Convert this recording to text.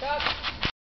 cut.